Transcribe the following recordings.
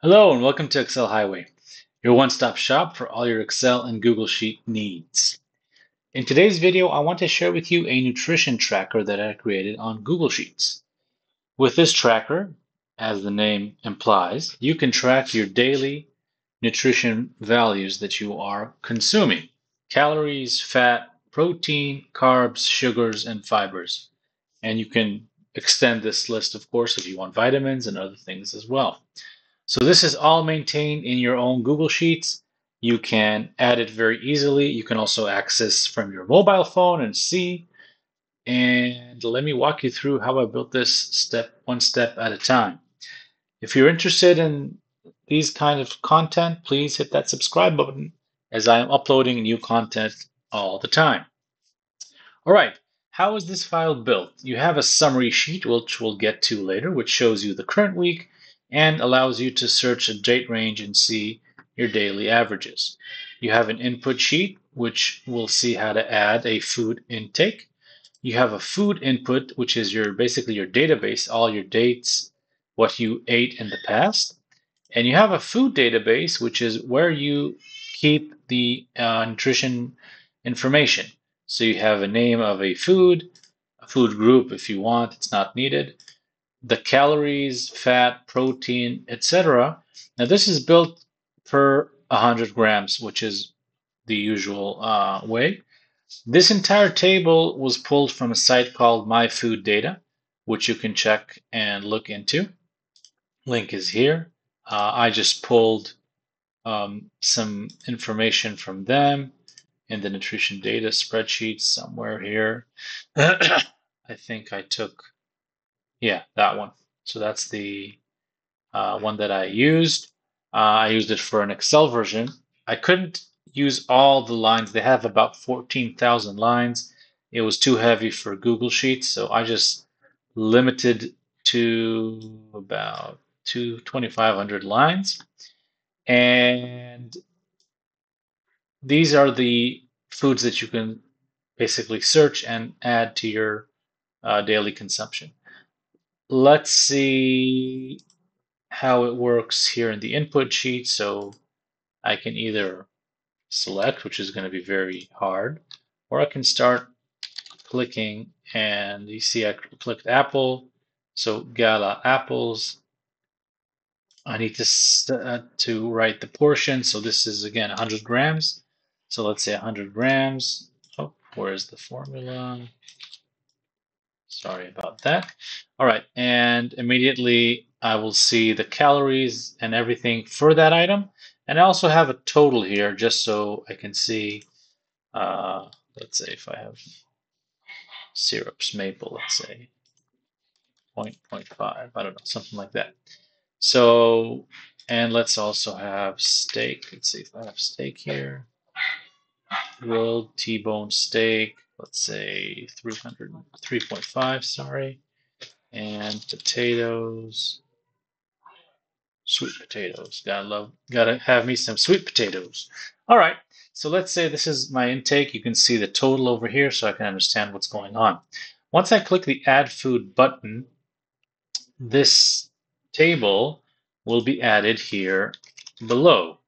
Hello and welcome to Excel Highway, your one-stop shop for all your Excel and Google Sheet needs. In today's video, I want to share with you a nutrition tracker that I created on Google Sheets. With this tracker, as the name implies, you can track your daily nutrition values that you are consuming. Calories, fat, protein, carbs, sugars, and fibers. And you can extend this list, of course, if you want vitamins and other things as well. So this is all maintained in your own Google Sheets. You can add it very easily. You can also access from your mobile phone and see. And let me walk you through how I built this step one step at a time. If you're interested in these kind of content, please hit that subscribe button as I am uploading new content all the time. All right, how is this file built? You have a summary sheet, which we'll get to later, which shows you the current week, and allows you to search a date range and see your daily averages. You have an input sheet, which will see how to add a food intake. You have a food input, which is your basically your database, all your dates, what you ate in the past. And you have a food database, which is where you keep the uh, nutrition information. So you have a name of a food, a food group if you want, it's not needed the calories, fat, protein, etc. Now this is built per 100 grams, which is the usual uh, way. This entire table was pulled from a site called My Food Data, which you can check and look into. Link is here. Uh, I just pulled um, some information from them in the nutrition data spreadsheet somewhere here. I think I took yeah, that one. So that's the uh, one that I used. Uh, I used it for an Excel version. I couldn't use all the lines. They have about 14,000 lines. It was too heavy for Google Sheets, so I just limited to about 2,500 lines. And these are the foods that you can basically search and add to your uh, daily consumption. Let's see how it works here in the input sheet. So I can either select, which is going to be very hard, or I can start clicking and you see I clicked apple. So Gala apples. I need to, uh, to write the portion. So this is again 100 grams. So let's say 100 grams. Oh, where's the formula? Sorry about that. All right, and immediately I will see the calories and everything for that item. And I also have a total here just so I can see, uh, let's say if I have syrups, maple, let's say 0 0.5, I don't know, something like that. So, and let's also have steak. Let's see if I have steak here. Grilled T-bone steak, let's say 300, 3.5, sorry. And potatoes, sweet potatoes. Gotta love, gotta have me some sweet potatoes. All right, so let's say this is my intake. You can see the total over here so I can understand what's going on. Once I click the add food button, this table will be added here below.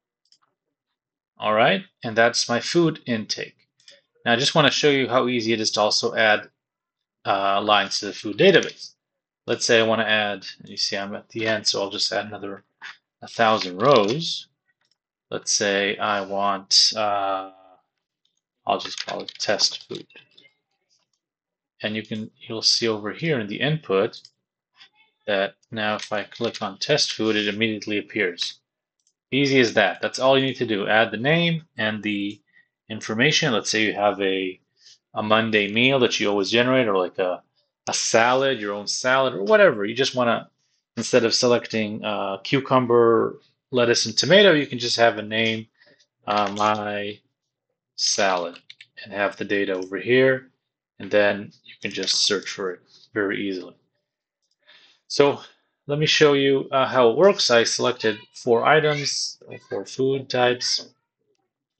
All right, and that's my food intake. Now I just want to show you how easy it is to also add uh, lines to the food database. Let's say I want to add, you see I'm at the end, so I'll just add another 1,000 rows. Let's say I want, uh, I'll just call it test food. And you can, you'll see over here in the input that now if I click on test food, it immediately appears. Easy as that. That's all you need to do. Add the name and the information. Let's say you have a, a Monday meal that you always generate or like a, a salad, your own salad or whatever. You just want to, instead of selecting uh, cucumber, lettuce, and tomato, you can just have a name, uh, my salad, and have the data over here. And then you can just search for it very easily. So let me show you uh, how it works. I selected four items, four food types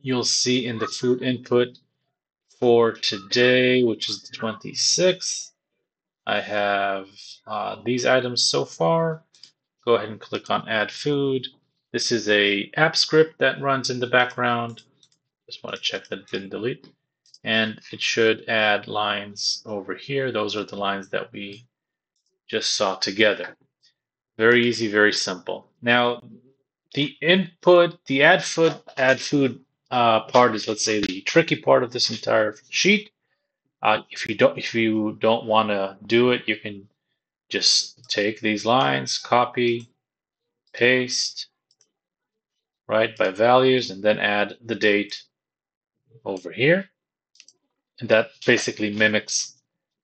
you'll see in the food input for today, which is the 26th. I have uh, these items so far. Go ahead and click on add food. This is a app script that runs in the background. Just want to check that it didn't delete. And it should add lines over here. Those are the lines that we just saw together. Very easy, very simple. Now, the input, the add food, add food uh, part is, let's say, the tricky part of this entire sheet. Uh, if you don't, if you don't want to do it, you can just take these lines, copy, paste, right, by values, and then add the date over here. And that basically mimics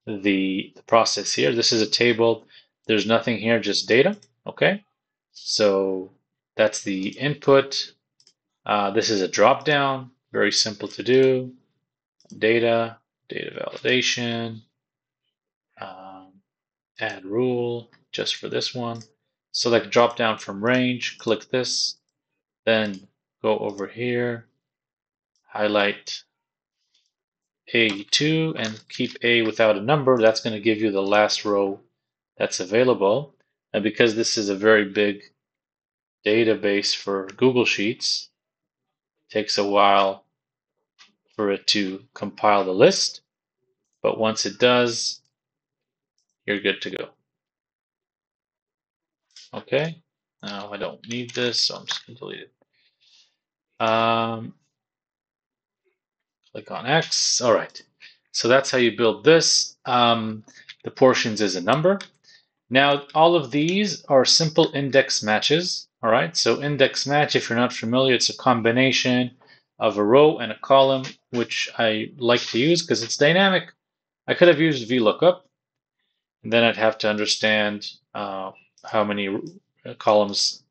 the, the process here. This is a table. There's nothing here, just data. Okay. So that's the input. Uh, this is a drop down, very simple to do. Data, data validation, um, add rule just for this one. Select drop down from range, click this, then go over here, highlight A2 and keep A without a number. That's going to give you the last row that's available. And because this is a very big database for Google Sheets, takes a while for it to compile the list. But once it does, you're good to go. Okay, now I don't need this, so I'm just going to delete it. Um, click on X. All right, so that's how you build this. Um, the portions is a number. Now, all of these are simple index matches. All right, so index match, if you're not familiar, it's a combination of a row and a column, which I like to use because it's dynamic. I could have used VLOOKUP, and then I'd have to understand uh, how many uh, columns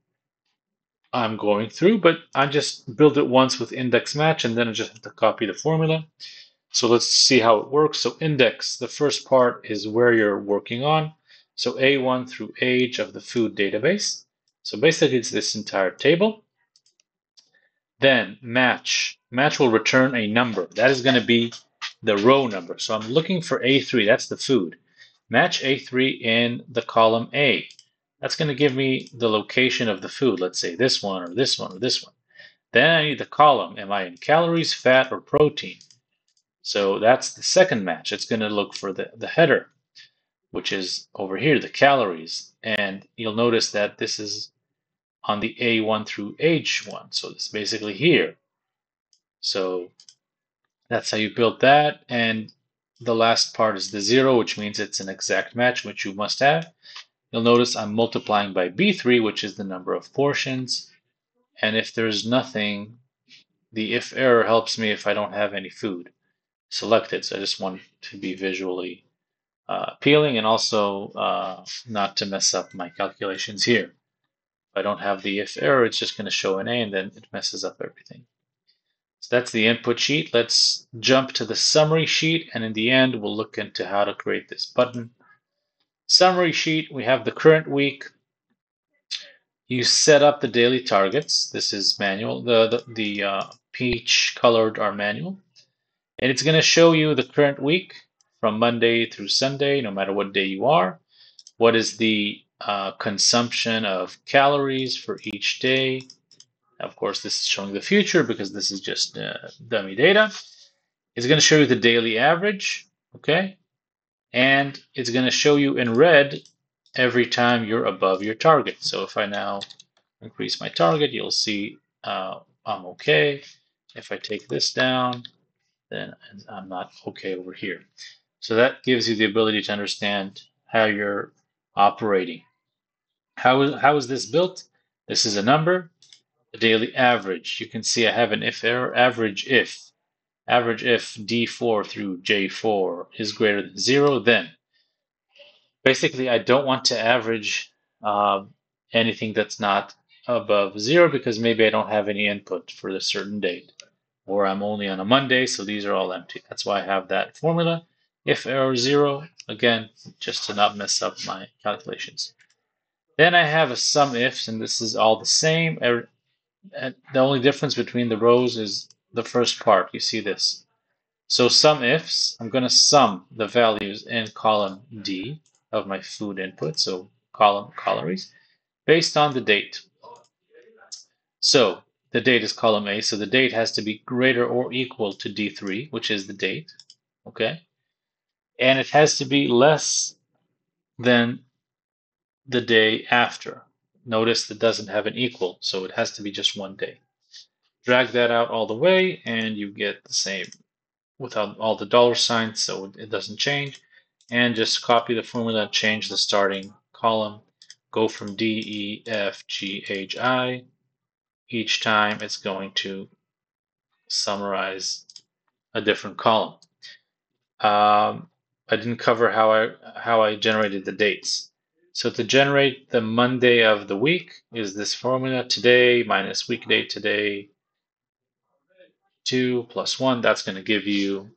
I'm going through, but I just build it once with index match, and then I just have to copy the formula. So let's see how it works. So index, the first part is where you're working on. So A1 through H of the food database. So basically it's this entire table. Then match. Match will return a number. That is going to be the row number. So I'm looking for A3. That's the food. Match A3 in the column A. That's going to give me the location of the food. Let's say this one or this one or this one. Then I need the column. Am I in calories, fat, or protein? So that's the second match. It's going to look for the, the header which is over here, the calories. And you'll notice that this is on the A1 through H1. So it's basically here. So that's how you build that. And the last part is the zero, which means it's an exact match, which you must have. You'll notice I'm multiplying by B3, which is the number of portions. And if there's nothing, the if error helps me if I don't have any food selected. So I just want to be visually uh, appealing and also uh, not to mess up my calculations here. If I don't have the if error, it's just going to show an A and then it messes up everything. So that's the input sheet. Let's jump to the summary sheet and in the end we'll look into how to create this button. Summary sheet, we have the current week. You set up the daily targets. This is manual. The, the, the uh, peach colored are manual. And it's going to show you the current week from Monday through Sunday, no matter what day you are. What is the uh, consumption of calories for each day? Of course, this is showing the future because this is just uh, dummy data. It's going to show you the daily average, okay? And it's going to show you in red every time you're above your target. So if I now increase my target, you'll see uh, I'm okay. If I take this down, then I'm not okay over here. So that gives you the ability to understand how you're operating. How, how is this built? This is a number, the daily average. You can see I have an if error, average if. Average if D4 through J4 is greater than zero, then basically I don't want to average uh, anything that's not above zero because maybe I don't have any input for a certain date or I'm only on a Monday, so these are all empty. That's why I have that formula if error zero, again, just to not mess up my calculations. Then I have a sum ifs, and this is all the same. The only difference between the rows is the first part. You see this. So sum ifs, I'm going to sum the values in column D of my food input, so column calories, based on the date. So the date is column A, so the date has to be greater or equal to D3, which is the date, okay? And it has to be less than the day after. Notice that doesn't have an equal, so it has to be just one day. Drag that out all the way, and you get the same without all the dollar signs, so it doesn't change. And just copy the formula, change the starting column, go from D, E, F, G, H, I. Each time it's going to summarize a different column. Um, I didn't cover how I how I generated the dates. So to generate the Monday of the week is this formula today minus weekday today 2 plus 1. That's going to give you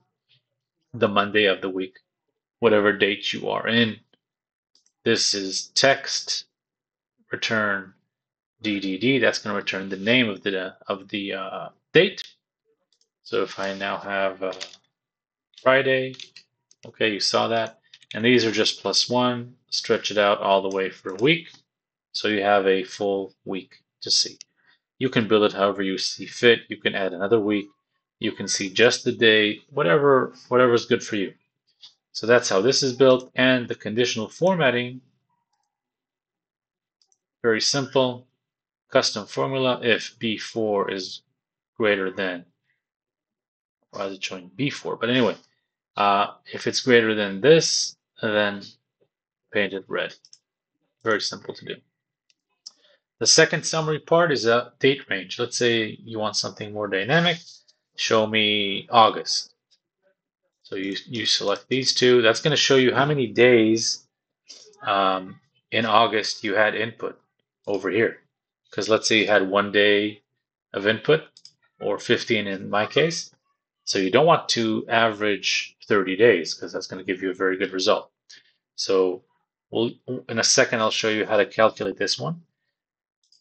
the Monday of the week, whatever date you are in. This is text return DDD. That's going to return the name of the of the uh, date. So if I now have uh, Friday, okay, you saw that. And these are just plus one, stretch it out all the way for a week. So you have a full week to see. You can build it however you see fit. You can add another week. You can see just the day, whatever, whatever is good for you. So that's how this is built. And the conditional formatting, very simple. Custom formula if B4 is greater than, why is it showing B4? But anyway, uh, if it's greater than this, then paint it red. Very simple to do. The second summary part is a date range. Let's say you want something more dynamic. Show me August. So you, you select these two. That's going to show you how many days um, in August you had input over here. Because let's say you had one day of input, or 15 in my case. So you don't want to average 30 days because that's going to give you a very good result. So we'll, in a second, I'll show you how to calculate this one.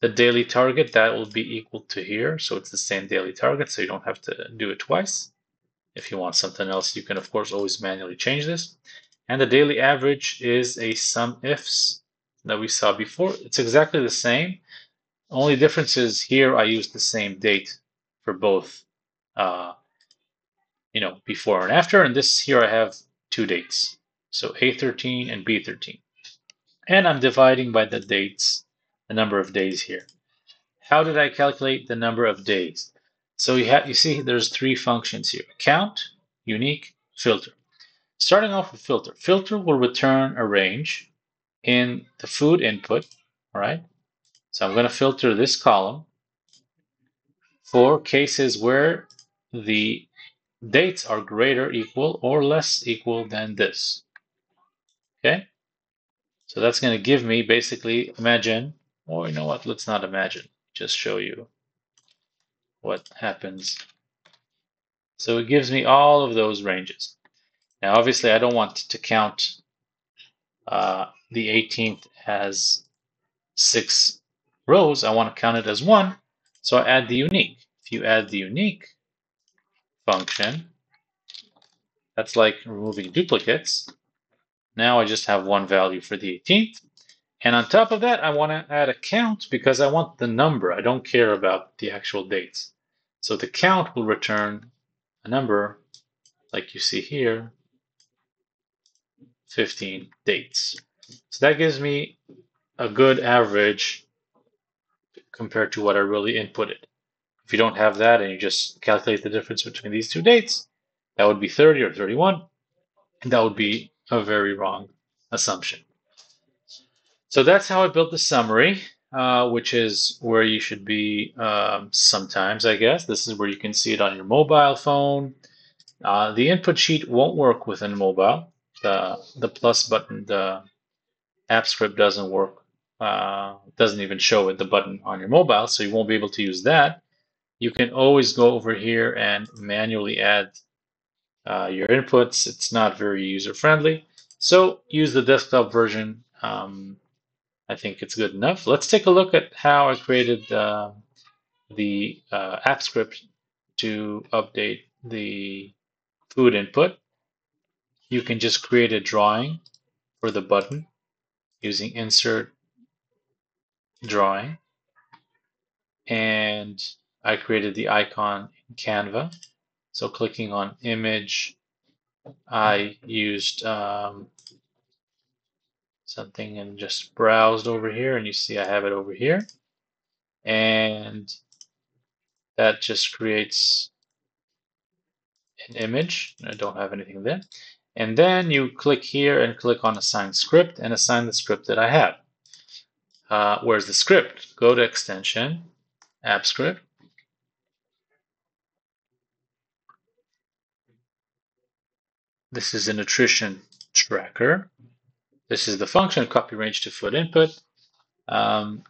The daily target, that will be equal to here. So it's the same daily target, so you don't have to do it twice. If you want something else, you can, of course, always manually change this. And the daily average is a sum ifs that we saw before. It's exactly the same. Only difference is here I use the same date for both uh, you know, before and after. And this here I have two dates. So A13 and B13. And I'm dividing by the dates, the number of days here. How did I calculate the number of days? So you have you see there's three functions here. Count, unique, filter. Starting off with filter. Filter will return a range in the food input. All right. So I'm going to filter this column for cases where the dates are greater, equal, or less equal than this. Okay? So that's going to give me basically, imagine, or you know what, let's not imagine, just show you what happens. So it gives me all of those ranges. Now, obviously, I don't want to count uh, the 18th as six rows. I want to count it as one. So I add the unique. If you add the unique, function. That's like removing duplicates. Now I just have one value for the 18th. And on top of that, I want to add a count because I want the number. I don't care about the actual dates. So the count will return a number like you see here, 15 dates. So that gives me a good average compared to what I really inputted. If you don't have that and you just calculate the difference between these two dates, that would be 30 or 31. And that would be a very wrong assumption. So that's how I built the summary, uh, which is where you should be um, sometimes, I guess. This is where you can see it on your mobile phone. Uh, the input sheet won't work within mobile. The, the plus button, the app script doesn't work, uh, doesn't even show it, the button on your mobile, so you won't be able to use that you can always go over here and manually add uh, your inputs. It's not very user friendly. So use the desktop version. Um, I think it's good enough. Let's take a look at how I created uh, the uh, app script to update the food input. You can just create a drawing for the button using insert drawing and I created the icon in Canva. So clicking on image, I used um, something and just browsed over here and you see I have it over here. And that just creates an image. I don't have anything there. And then you click here and click on assign script and assign the script that I have. Uh, where's the script? Go to extension, app script. This is a nutrition tracker. This is the function copy range to food input. Um,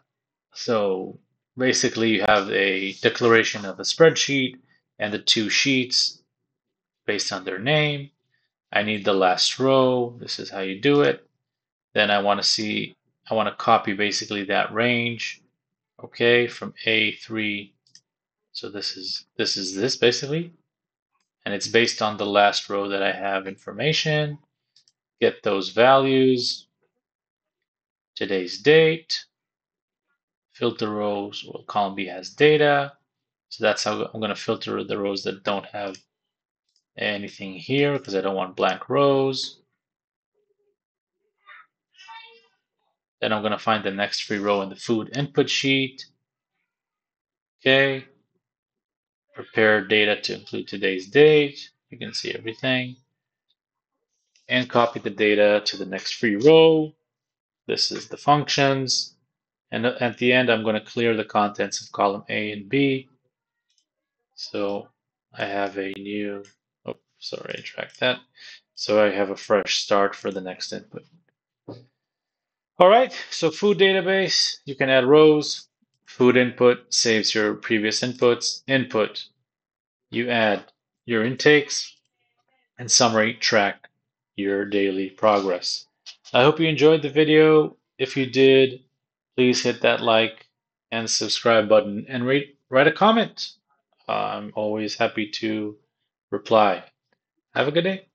so basically you have a declaration of a spreadsheet and the two sheets based on their name. I need the last row. This is how you do it. Then I want to see, I want to copy basically that range. Okay, from A3. So this is this is this basically. And it's based on the last row that I have information. Get those values. Today's date. Filter rows. Well, column B has data. So that's how I'm going to filter the rows that don't have anything here because I don't want blank rows. Then I'm going to find the next free row in the food input sheet. Okay. Prepare data to include today's date. You can see everything. And copy the data to the next free row. This is the functions. And at the end, I'm going to clear the contents of column A and B. So I have a new oh, sorry, I tracked that. So I have a fresh start for the next input. All right, so food database, you can add rows. Food input saves your previous inputs. Input, you add your intakes. And summary, track your daily progress. I hope you enjoyed the video. If you did, please hit that like and subscribe button and rate, write a comment. I'm always happy to reply. Have a good day.